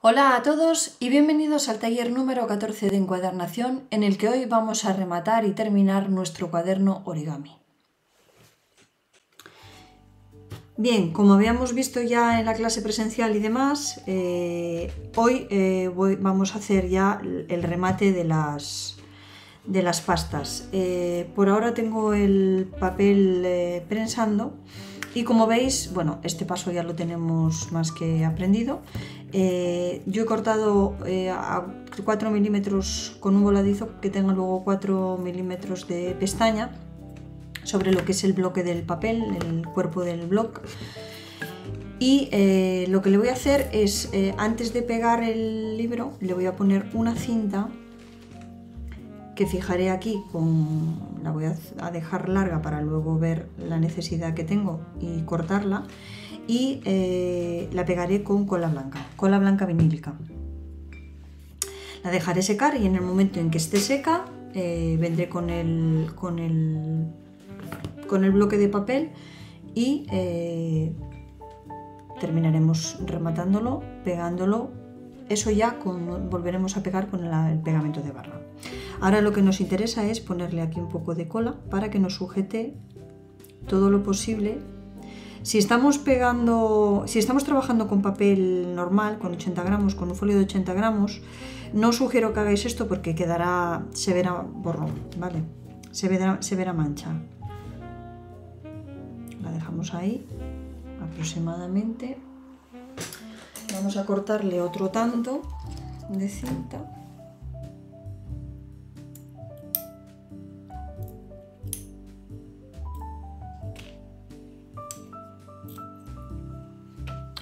Hola a todos y bienvenidos al taller número 14 de encuadernación en el que hoy vamos a rematar y terminar nuestro cuaderno origami. Bien, como habíamos visto ya en la clase presencial y demás, eh, hoy eh, vamos a hacer ya el remate de las, de las pastas. Eh, por ahora tengo el papel prensando y como veis, bueno, este paso ya lo tenemos más que aprendido. Eh, yo he cortado eh, a 4 milímetros con un voladizo que tenga luego 4 milímetros de pestaña sobre lo que es el bloque del papel, el cuerpo del bloque. Y eh, lo que le voy a hacer es, antes de pegar el libro, le voy a poner una cinta que fijaré aquí, con, la voy a dejar larga para luego ver la necesidad que tengo y cortarla y eh, la pegaré con cola blanca, cola blanca vinílica. La dejaré secar y en el momento en que esté seca eh, vendré con el, con, el, con el bloque de papel y eh, terminaremos rematándolo, pegándolo. Eso ya volveremos a pegar con el pegamento de barra. Ahora lo que nos interesa es ponerle aquí un poco de cola para que nos sujete todo lo posible si estamos pegando, si estamos trabajando con papel normal, con 80 gramos, con un folio de 80 gramos, no sugiero que hagáis esto porque quedará, se verá borrón, ¿vale? Se verá, se verá mancha. La dejamos ahí, aproximadamente. Vamos a cortarle otro tanto de cinta.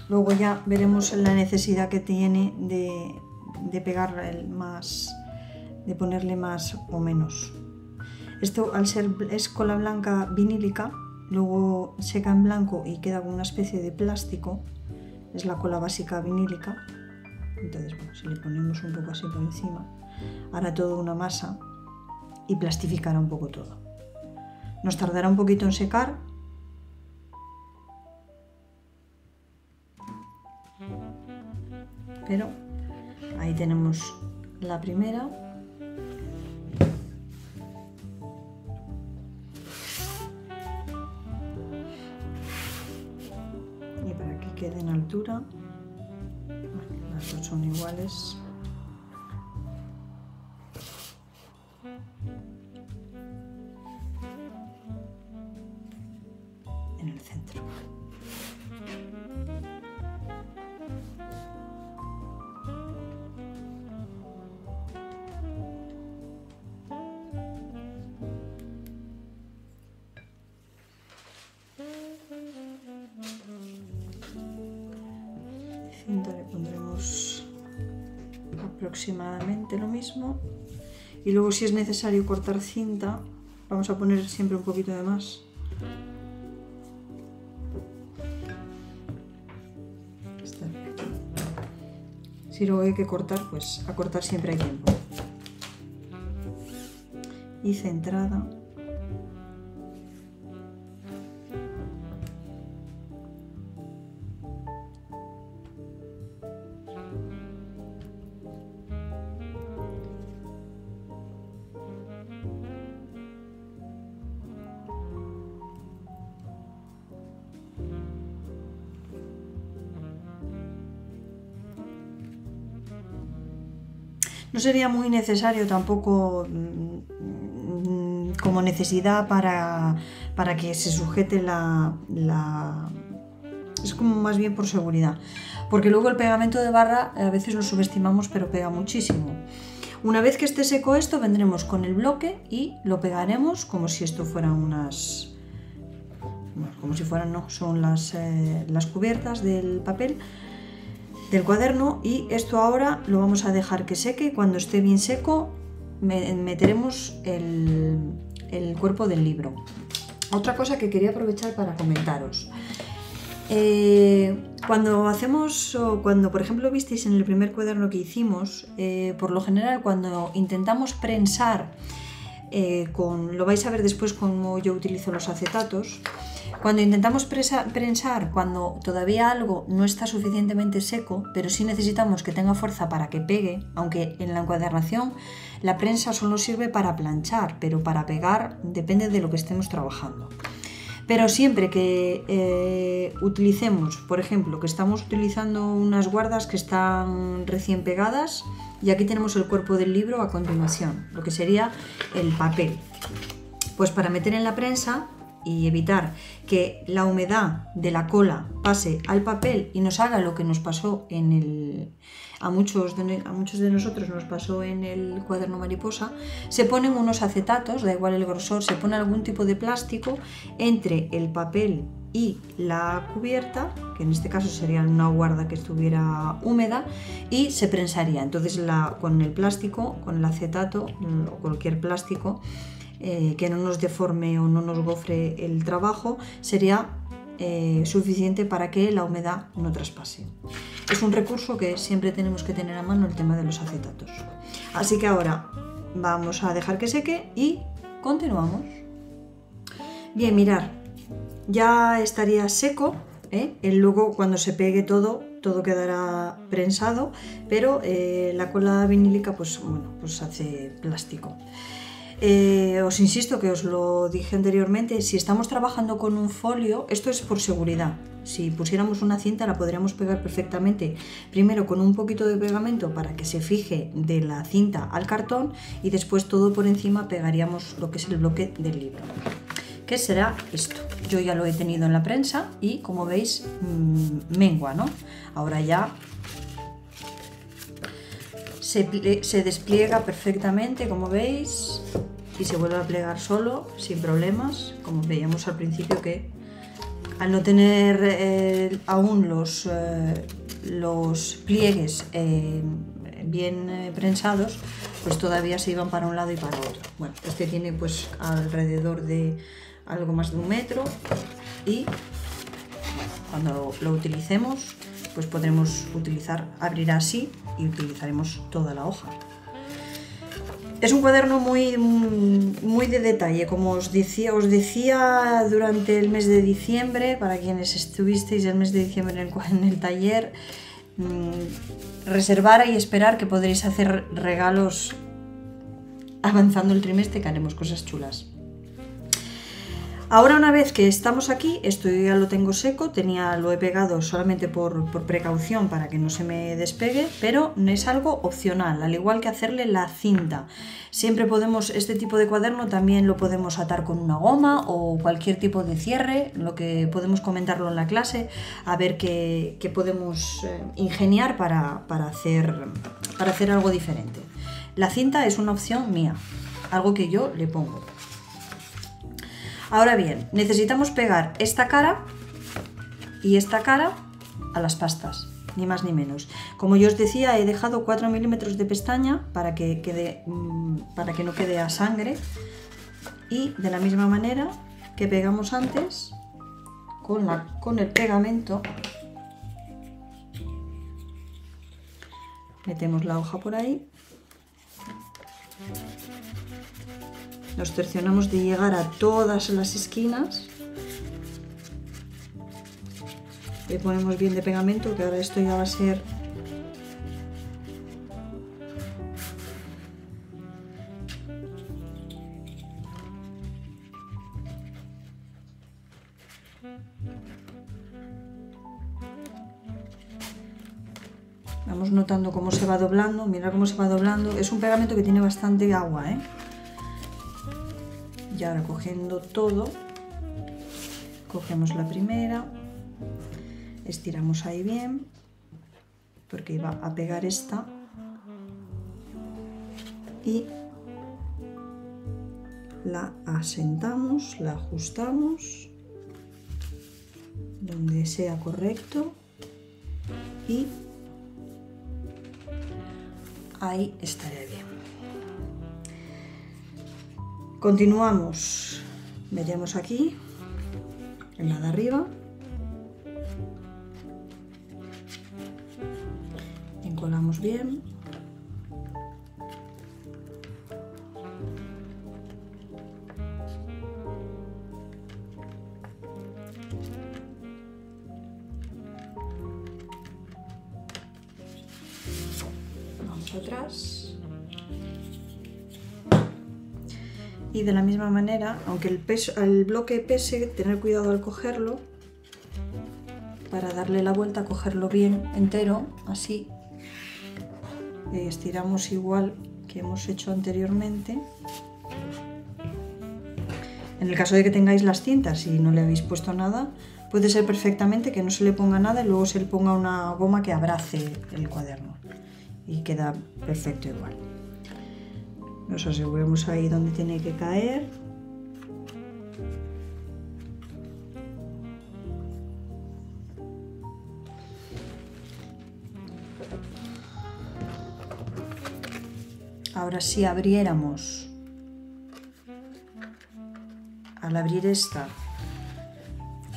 Luego ya veremos la necesidad que tiene de, pegar el más, de ponerle más o menos. Esto al ser es cola blanca vinílica, luego seca en blanco y queda con una especie de plástico, es la cola básica vinílica. Entonces, bueno, si le ponemos un poco así por encima, hará todo una masa y plastificará un poco todo. Nos tardará un poquito en secar, pero ahí tenemos la primera. Y para que quede en altura las dos son iguales le pondremos aproximadamente lo mismo. Y luego si es necesario cortar cinta vamos a poner siempre un poquito de más. Si luego hay que cortar pues a cortar siempre hay tiempo. Y centrada No sería muy necesario tampoco mm, como necesidad para, que se sujete la, Es como más bien por seguridad. Porque luego el pegamento de barra a veces lo subestimamos pero pega muchísimo. Una vez que esté seco esto vendremos con el bloque y lo pegaremos como si esto fueran unas... como si fueran, no, son las, eh, las cubiertas del papel del cuaderno y esto ahora lo vamos a dejar que seque cuando esté bien seco meteremos el, cuerpo del libro. Otra cosa que quería aprovechar para comentaros. Eh, cuando hacemos, o cuando por ejemplo visteis en el primer cuaderno que hicimos, eh, por lo general cuando intentamos prensar, eh, con, lo vais a ver después como yo utilizo los acetatos, Cuando intentamos prensar, cuando todavía algo no está suficientemente seco, pero sí necesitamos que tenga fuerza para que pegue, aunque en la encuadernación la prensa solo sirve para planchar, pero para pegar depende de lo que estemos trabajando. Pero siempre que eh, utilicemos, por ejemplo, que estamos utilizando unas guardas que están recién pegadas, y aquí tenemos el cuerpo del libro a continuación, lo que sería el papel. Pues para meter en la prensa y evitar que la humedad de la cola pase al papel y nos haga lo que nos pasó en el a muchos de, a muchos de nosotros nos pasó en el cuaderno mariposa, se ponen unos acetatos, da igual el grosor, se pone algún tipo de plástico entre el papel y la cubierta, que en este caso sería una guarda que estuviera húmeda, y se prensaría. Entonces con el plástico, con el acetato o cualquier plástico, eh, que no nos deforme o no nos gofre el trabajo, sería eh, suficiente para que la humedad no traspase. Es un recurso que siempre tenemos que tener a mano el tema de los acetatos. Así que ahora vamos a dejar que seque y continuamos. Bien, mirar, ya estaría seco. ¿eh? luego cuando se pegue todo, todo quedará prensado, pero eh, la cola vinílica pues, bueno, pues hace plástico. Eh, os insisto que os lo dije anteriormente, si estamos trabajando con un folio, esto es por seguridad. Si pusiéramos una cinta la podríamos pegar perfectamente, primero con un poquito de pegamento para que se fije de la cinta al cartón y después todo por encima pegaríamos lo que es el bloque del libro. ¿Qué será esto? Yo ya lo he tenido en la prensa y como veis mm, mengua, ¿no? Ahora ya se, despliega perfectamente, como veis, y se vuelve a plegar solo, sin problemas, como veíamos al principio que al no tener eh, aún los, eh, los pliegues eh, bien prensados, pues todavía se iban para un lado y para otro. Bueno, este tiene pues alrededor de algo más de un metro y cuando lo utilicemos pues podremos utilizar, abrir así y utilizaremos toda la hoja. Es un cuaderno muy, muy de detalle, como os decía, os decía durante el mes de diciembre, para quienes estuvisteis el mes de diciembre en el, en el taller, mm, reservar y esperar que podréis hacer regalos avanzando el trimestre, que haremos cosas chulas. Ahora una vez que estamos aquí, esto ya lo tengo seco, tenía, lo he pegado solamente por, precaución para que no se me despegue, pero es algo opcional, al igual que hacerle la cinta. Siempre podemos, este tipo de cuaderno también lo podemos atar con una goma o cualquier tipo de cierre, lo que podemos comentarlo en la clase, a ver qué, podemos eh, ingeniar para, hacer, para hacer algo diferente. La cinta es una opción mía, algo que yo le pongo. Ahora bien, necesitamos pegar esta cara y esta cara a las pastas, ni más ni menos. Como yo os decía, he dejado 4 milímetros de pestaña para que, quede, mm, para que no quede a sangre y de la misma manera que pegamos antes con, la, con el pegamento metemos la hoja por ahí nos cercionamos de llegar a todas las esquinas. Le ponemos bien de pegamento, que ahora esto ya va a ser Vamos notando cómo se va doblando, mira cómo se va doblando. Es un pegamento que tiene bastante agua, ¿eh? Y ahora cogiendo todo cogemos la primera estiramos ahí bien porque iba a pegar esta y la asentamos, la ajustamos donde sea correcto y ahí estaría bien. Continuamos, metemos aquí, en la de arriba, encolamos bien. Y de la misma manera, aunque el, peso, el bloque pese, tener cuidado al cogerlo para darle la vuelta, cogerlo bien entero, así. Eh, estiramos igual que hemos hecho anteriormente. En el caso de que tengáis las cintas y no le habéis puesto nada, puede ser perfectamente que no se le ponga nada y luego se le ponga una goma que abrace el cuaderno y queda perfecto igual. Nos aseguramos ahí donde tiene que caer. Ahora si abriéramos, al abrir esta,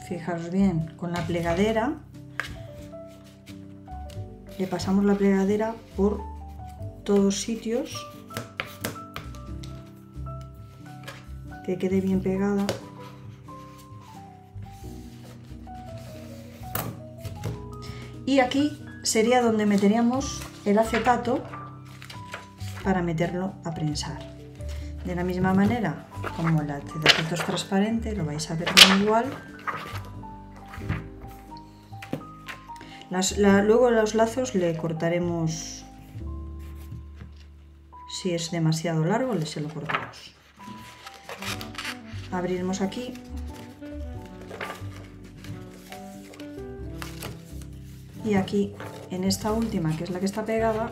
fijaros bien, con la plegadera, le pasamos la plegadera por todos sitios que quede bien pegada y aquí sería donde meteríamos el acetato para meterlo a prensar. De la misma manera como el acetato es transparente lo vais a ver igual. Luego los lazos le cortaremos, si es demasiado largo, le se lo cortamos. Abriremos aquí. Y aquí, en esta última, que es la que está pegada,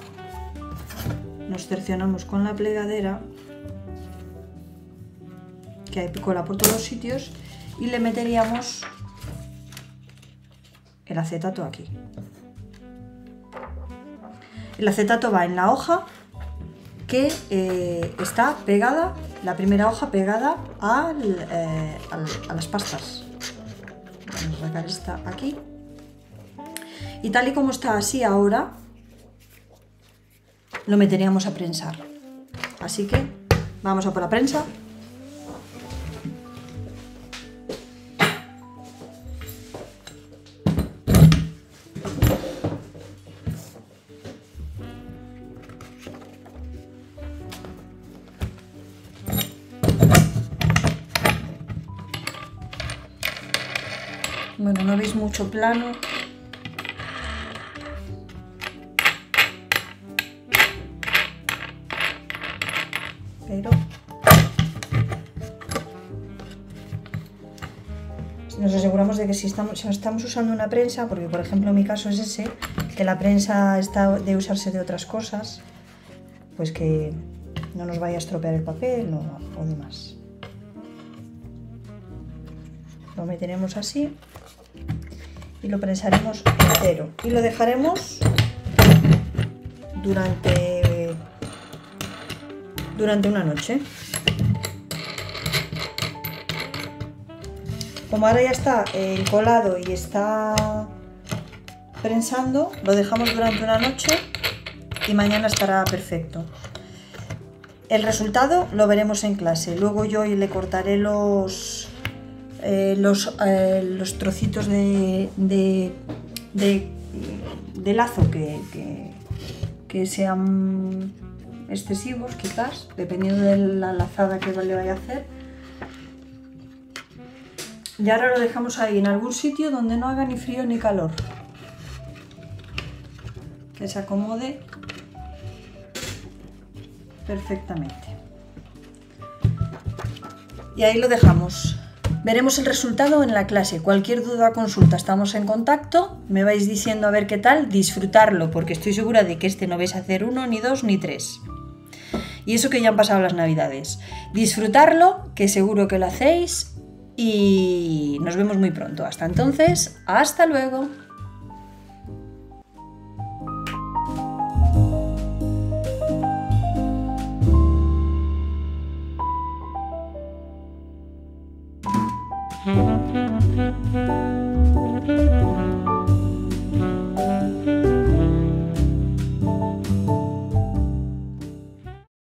nos cercionamos con la plegadera, que hay cola por todos sitios, y le meteríamos el acetato aquí. El acetato va en la hoja que eh, está pegada, la primera hoja pegada eh, a las pastas. Vamos a sacar esta aquí. Y tal y como está así ahora, lo meteríamos a prensar. Así que vamos a por la prensa. Veis mucho plano. Pero nos aseguramos de que si estamos, estamos usando una prensa, porque por ejemplo en mi caso es ese, que la prensa está de usarse de otras cosas, pues que no nos vaya a estropear el papel o, o demás. Lo meteremos así y lo prensaremos entero. Y lo dejaremos durante durante una noche. Como ahora ya está encolado y está prensando lo dejamos durante una noche y mañana estará perfecto. El resultado lo veremos en clase. Luego yo le cortaré los eh, los, eh, los, trocitos de, de, de, lazo que, que, sean excesivos quizás, dependiendo de la lazada que le vaya a hacer. Y ahora lo dejamos ahí en algún sitio donde no haga ni frío ni calor. Que se acomode perfectamente. Y ahí lo dejamos. Veremos el resultado en la clase. Cualquier duda o consulta, estamos en contacto. Me vais diciendo a ver qué tal, disfrutarlo, porque estoy segura de que este no vais a hacer uno, ni dos, ni tres. Y eso que ya han pasado las navidades. Disfrutarlo, que seguro que lo hacéis. Y nos vemos muy pronto. Hasta entonces, hasta luego.